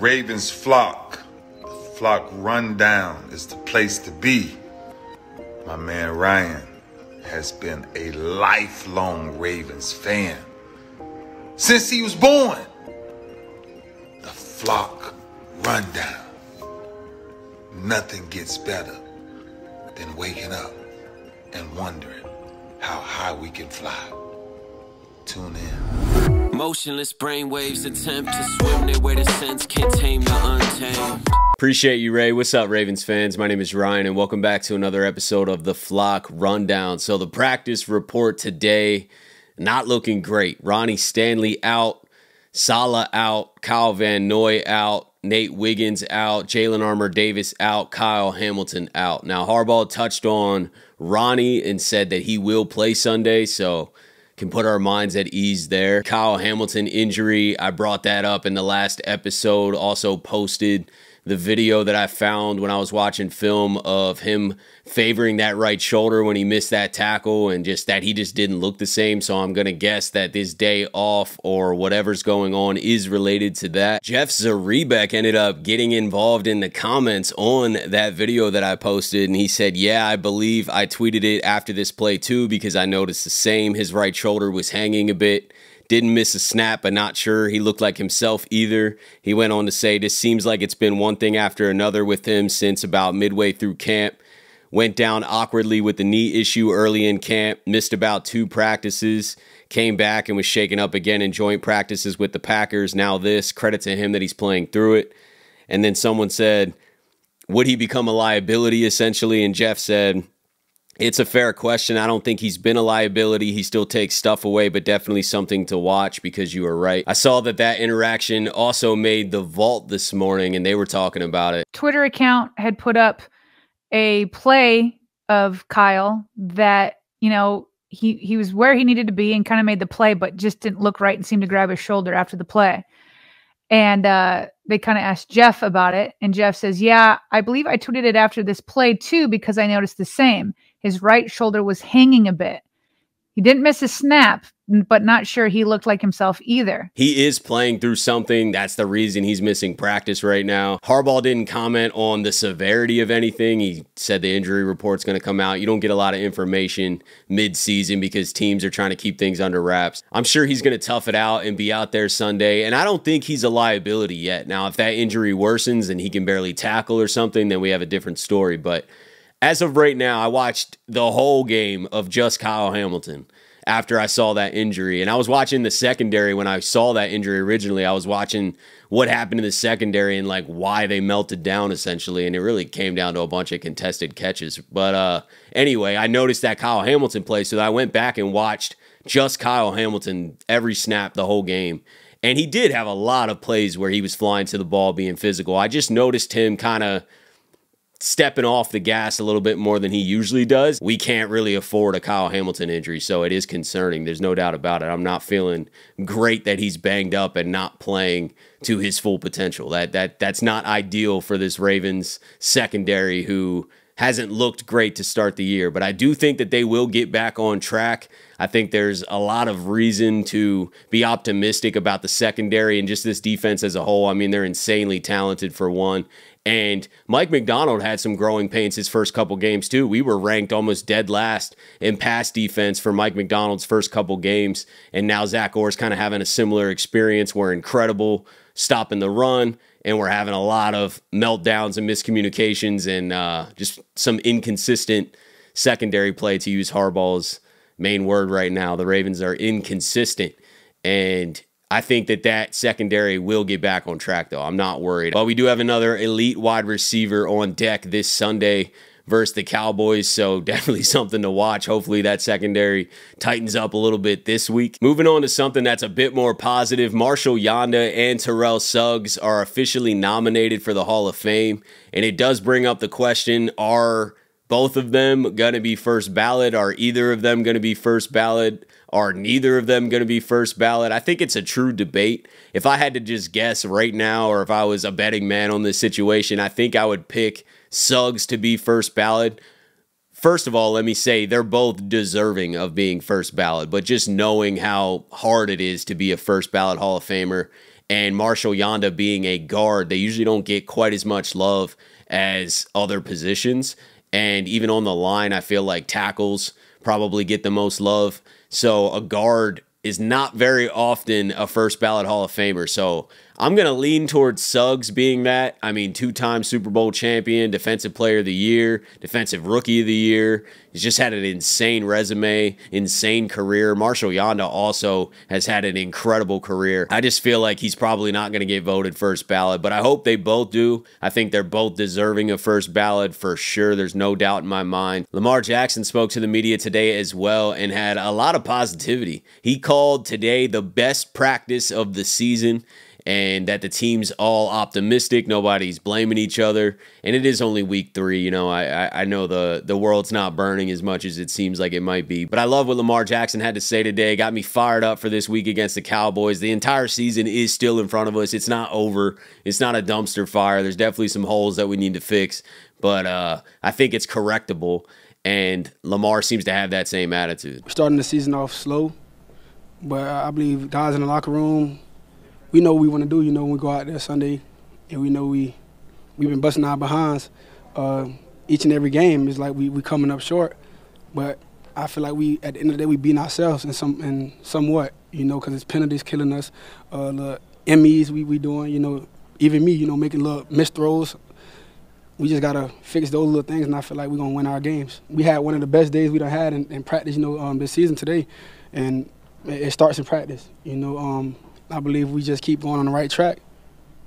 Ravens flock, flock rundown is the place to be. My man Ryan has been a lifelong Ravens fan since he was born. The flock rundown. Nothing gets better than waking up and wondering how high we can fly. Tune in. Motionless brainwaves attempt to swim their way to sense, can't tame the untamed. Appreciate you, Ray. What's up, Ravens fans? My name is Ryan, and welcome back to another episode of the Flock Rundown. So, the practice report today, not looking great. Ronnie Stanley out, Sala out, Kyle Van Noy out, Nate Wiggins out, Jalyn Armour Davis out, Kyle Hamilton out. Now, Harbaugh touched on Ronnie and said that he will play Sunday, so can put our minds at ease there. Kyle Hamilton injury, I brought that up in the last episode, also posted the video that I found when I was watching film of him favoring that right shoulder when he missed that tackle and just that he just didn't look the same. So I'm going to guess that this day off or whatever's going on is related to that. Jeff Zrebiec ended up getting involved in the comments on that video that I posted and he said, Yeah, I believe I tweeted it after this play too because I noticed the same. His right shoulder was hanging a bit. Didn't miss a snap, but not sure he looked like himself either. He went on to say, This seems like it's been one thing after another with him since about midway through camp. Went down awkwardly with the knee issue early in camp, missed about two practices, came back and was shaken up again in joint practices with the Packers. Now, this credit to him that he's playing through it. And then someone said, Would he become a liability essentially? And Jeff said, it's a fair question. I don't think he's been a liability. He still takes stuff away, but definitely something to watch because you were right. I saw that that interaction also made the vault this morning and they were talking about it. Twitter account had put up a play of Kyle that, you know, he he was where he needed to be and kind of made the play but just didn't look right and seemed to grab his shoulder after the play. And uh, they kind of asked Jeff about it. And Jeff says, Yeah, I believe I tweeted it after this play too because I noticed the same. His right shoulder was hanging a bit. He didn't miss a snap, but not sure he looked like himself either. He is playing through something. That's the reason he's missing practice right now. Harbaugh didn't comment on the severity of anything. He said the injury report's going to come out. You don't get a lot of information mid-season because teams are trying to keep things under wraps. I'm sure he's going to tough it out and be out there Sunday, and I don't think he's a liability yet. Now, if that injury worsens and he can barely tackle or something, then we have a different story, but as of right now, I watched the whole game of just Kyle Hamilton after I saw that injury. And I was watching the secondary when I saw that injury originally. I was watching what happened in the secondary and like why they melted down essentially. And it really came down to a bunch of contested catches. But uh, anyway, I noticed that Kyle Hamilton played. So I went back and watched just Kyle Hamilton every snap the whole game. And he did have a lot of plays where he was flying to the ball, being physical. I just noticed him kind of stepping off the gas a little bit more than he usually does. We can't really afford a Kyle Hamilton injury, so it is concerning. There's no doubt about it. I'm not feeling great that he's banged up and not playing to his full potential. That that that's not ideal for this Ravens secondary who hasn't looked great to start the year, but I do think that they will get back on track. I think there's a lot of reason to be optimistic about the secondary and just this defense as a whole. I mean, they're insanely talented for one. And Mike Macdonald had some growing pains his first couple games too. We were ranked almost dead last in pass defense for Mike Macdonald's first couple games, and now Zach Orr's kind of having a similar experience. We're incredible stopping the run, and we're having a lot of meltdowns and miscommunications and uh, just some inconsistent secondary play to use Harbaugh's main word right now. The Ravens are inconsistent, and I think that that secondary will get back on track, though. I'm not worried. But we do have another elite wide receiver on deck this Sunday versus the Cowboys. So definitely something to watch. Hopefully that secondary tightens up a little bit this week. Moving on to something that's a bit more positive. Marshal Yanda and Terrell Suggs are officially nominated for the Hall of Fame. And it does bring up the question, are both of them going to be first ballot? Are either of them going to be first ballot? Are neither of them going to be first ballot? I think it's a true debate. If I had to just guess right now, or if I was a betting man on this situation, I think I would pick Suggs to be first ballot. First of all, let me say they're both deserving of being first ballot, but just knowing how hard it is to be a first ballot Hall of Famer and Marshal Yanda being a guard, they usually don't get quite as much love as other positions. And even on the line, I feel like tackles probably get the most love. So a guard is not very often a first ballot Hall of Famer. So I'm going to lean towards Suggs being that. I mean, two time Super Bowl champion, Defensive Player of the Year, Defensive Rookie of the Year. He's just had an insane resume, insane career. Marshal Yanda also has had an incredible career. I just feel like he's probably not going to get voted first ballot, but I hope they both do. I think they're both deserving of first ballot for sure. There's no doubt in my mind. Lamar Jackson spoke to the media today as well and had a lot of positivity. He called today the best practice of the season and that the team's all optimistic. Nobody's blaming each other, and it is only week three. You know, I I know the the world's not burning as much as it seems like it might be, but I love what Lamar Jackson had to say today. Got me fired up for this week against the Cowboys. The entire season is still in front of us. It's not over. It's not a dumpster fire. There's definitely some holes that we need to fix, but uh, I think it's correctable. And Lamar seems to have that same attitude. Starting the season off slow, but I believe guys in the locker room we know what we want to do. You know, when we go out there Sunday, and we know we we've been busting our behinds uh, each and every game. It's like we we coming up short, but I feel like we at the end of the day we beat ourselves in some in somewhat. You know, because it's penalties killing us. Uh, the MEs we we doing. You know, even me. You know, making little missed throws. We just gotta fix those little things, and I feel like we're gonna win our games. We had one of the best days we done had in, in practice. You know, um, this season today, and it, it starts in practice. You know, um, I believe we just keep going on the right track.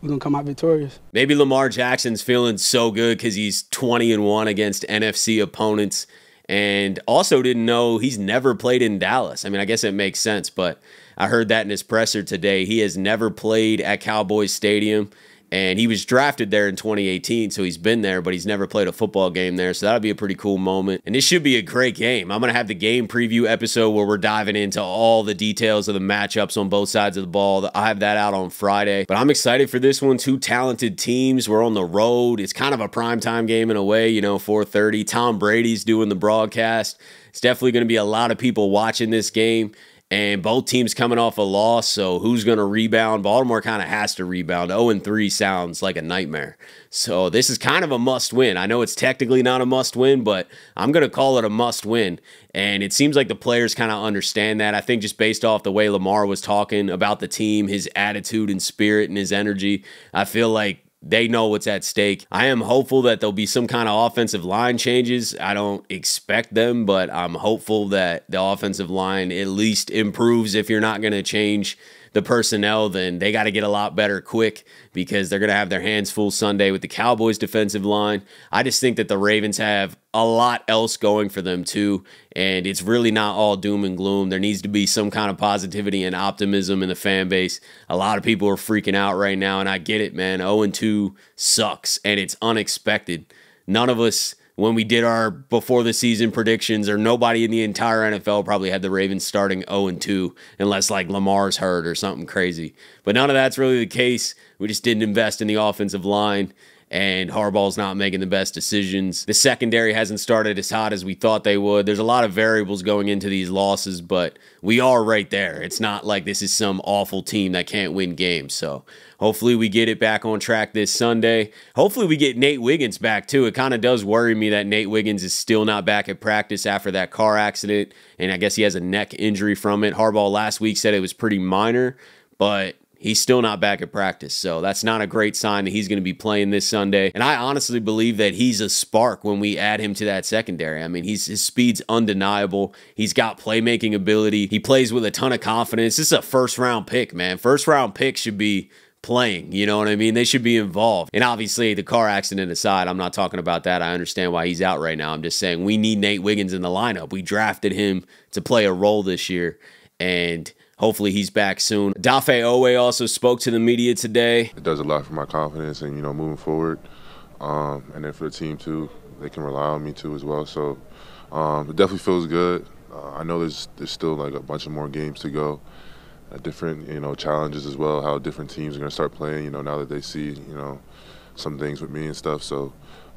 We're gonna come out victorious. Maybe Lamar Jackson's feeling so good because he's 20 and one against NFC opponents, and also didn't know he's never played in Dallas. I mean, I guess it makes sense, but I heard that in his presser today. He has never played at Cowboys Stadium and he was drafted there in 2018 so he's been there but he's never played a football game there. So that'll be a pretty cool moment. And this should be a great game. I'm to have the game preview episode where we're diving into all the details of the matchups on both sides of the ball. I have that out on friday. But i'm excited for this one. Two talented teams. We're on the road. It's kind of a primetime game in a way you know 4.30 tom brady's doing the broadcast. It's definitely going to be a lot of people watching this game and both teams coming off a loss. So who's going to rebound? Baltimore kind of has to rebound. 0 and 3 sounds like a nightmare. So this is kind of a must win. I know it's technically not a must win, but I'm going to call it a must win. And it seems like the players kind of understand that. I think just based off the way Lamar was talking about the team, his attitude and spirit and his energy, I feel like they know what's at stake. I am hopeful that there'll be some kind of offensive line changes. I don't expect them, but I'm hopeful that the offensive line at least improves if you're not going to change the personnel, then they got to get a lot better quick because they're going to have their hands full Sunday with the Cowboys defensive line. I just think that the Ravens have a lot else going for them too, and it's really not all doom and gloom. There needs to be some kind of positivity and optimism in the fan base. A lot of people are freaking out right now, and I get it, man. 0 2 sucks, and it's unexpected. None of us when we did our before the season predictions, or nobody in the entire NFL probably had the Ravens starting 0 and 2, unless like Lamar's hurt or something crazy. But none of that's really the case. We just didn't invest in the offensive line and Harbaugh's not making the best decisions. The secondary hasn't started as hot as we thought they would. There's a lot of variables going into these losses, but we are right there. It's not like this is some awful team that can't win games. So hopefully we get it back on track this Sunday. Hopefully we get Nate Wiggins back too. It kind of does worry me that Nate Wiggins is still not back at practice after that car accident, and I guess he has a neck injury from it. Harbaugh last week said it was pretty minor, but he's still not back at practice. So that's not a great sign that he's going to be playing this Sunday. And I honestly believe that he's a spark when we add him to that secondary. I mean, he's his speed's undeniable. He's got playmaking ability. He plays with a ton of confidence. This is a first round pick, man. First round pick should be playing. You know what I mean? They should be involved. And obviously, the car accident aside, I'm not talking about that. I understand why he's out right now. I'm just saying we need Nate Wiggins in the lineup. We drafted him to play a role this year. And Hopefully he's back soon. Dafe Oweh also spoke to the media today. It does a lot for my confidence and, you know, moving forward. Um, and then for the team, too, they can rely on me, too, as well. So um, it definitely feels good. Uh, I know there's, there's still, like, a bunch of more games to go. Uh, different, you know, challenges as well, how different teams are going to start playing, you know, now that they see, you know, some things with me and stuff. So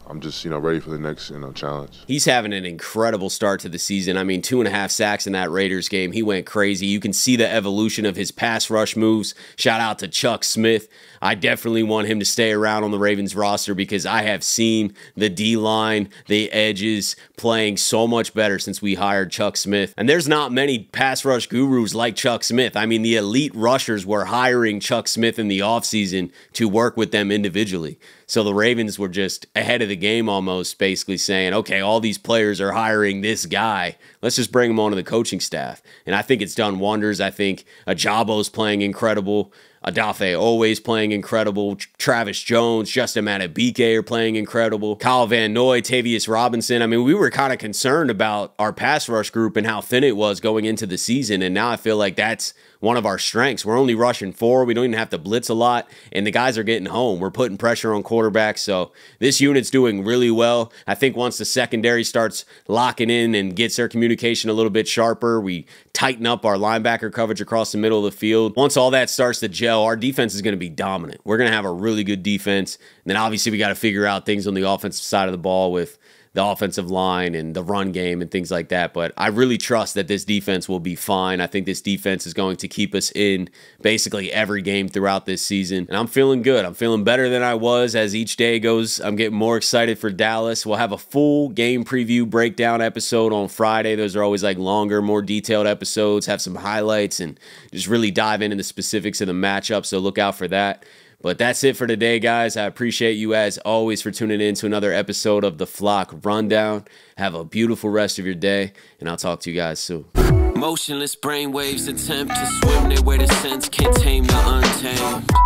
I'm just you know ready for the next you know challenge. He's having an incredible start to the season. I mean, two and a half sacks in that Raiders game. He went crazy. You can see the evolution of his pass rush moves. Shout out to Chuck Smith. I definitely want him to stay around on the Ravens roster because I have seen the D line, the edges playing so much better since we hired Chuck Smith. And there's not many pass rush gurus like Chuck Smith. I mean, the elite rushers were hiring Chuck Smith in the offseason to work with them individually. So the Ravens were just ahead of the game almost, basically saying, okay, all these players are hiring this guy. Let's just bring him onto the coaching staff. And I think it's done wonders. I think Ojabo's playing incredible. Odafe Oweh's playing incredible. Travis Jones, Justin Madubuike are playing incredible. Kyle Van Noy, Tavius Robinson. I mean, we were kind of concerned about our pass rush group and how thin it was going into the season. And now I feel like that's one of our strengths. We're only rushing four. We don't even have to blitz a lot, and the guys are getting home. We're putting pressure on quarterbacks. So this unit's doing really well. I think once the secondary starts locking in and gets their communication a little bit sharper, we tighten up our linebacker coverage across the middle of the field. Once all that starts to gel, our defense is going to be dominant. We're going to have a really good defense. And then obviously we got to figure out things on the offensive side of the ball with the offensive line and the run game and things like that. But I really trust that this defense will be fine. I think this defense is going to keep us in basically every game throughout this season. And I'm feeling good. I'm feeling better than I was as each day goes. I'm getting more excited for Dallas. We'll have a full game preview breakdown episode on Friday. Those are always like longer, more detailed episodes, have some highlights and just really dive into the specifics of the matchup. So look out for that. But that's it for today, guys. I appreciate you as always for tuning in to another episode of the Flock Rundown. Have a beautiful rest of your day, and I'll talk to you guys soon. Motionless brainwaves attempt to swim sense, can't tame the untamed.